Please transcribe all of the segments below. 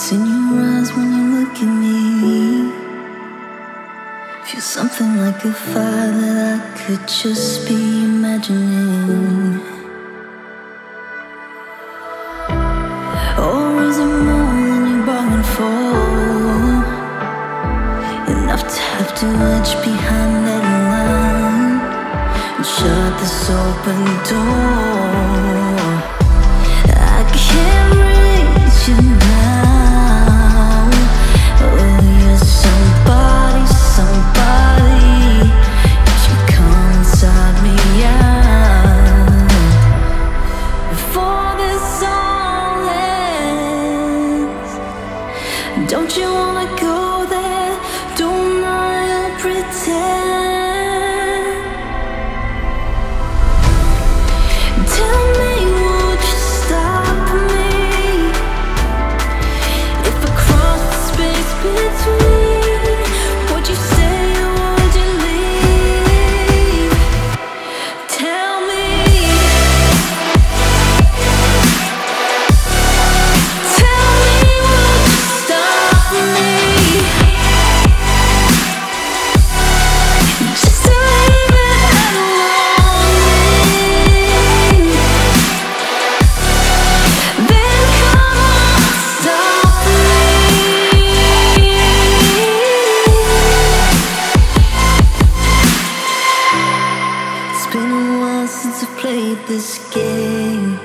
What's in your eyes when you look at me? Feel something like a fire that I could just be imagining. Or is it more than you're bargaining for? Enough to have to edge behind that line and shut this open door. Don't you wanna go there? Don't I pretend? Played this game.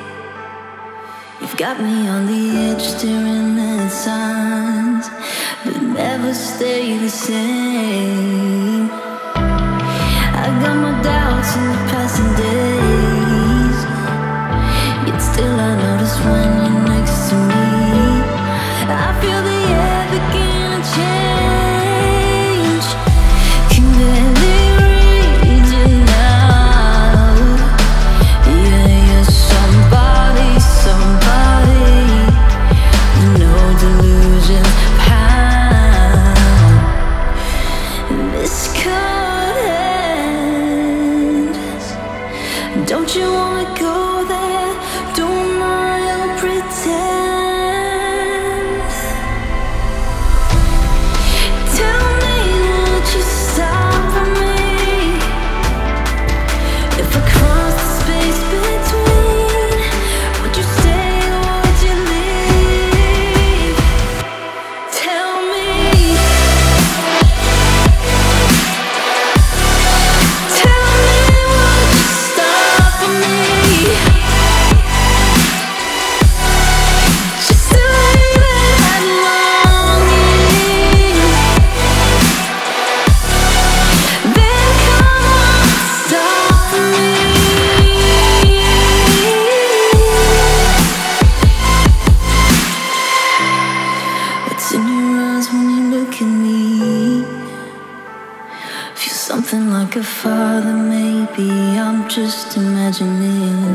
You've got me on the edge, staring at signs, but never stay the same. I got my doubts in the passing days. Don't you wanna go there? Don't something like a father, maybe I'm just imagining.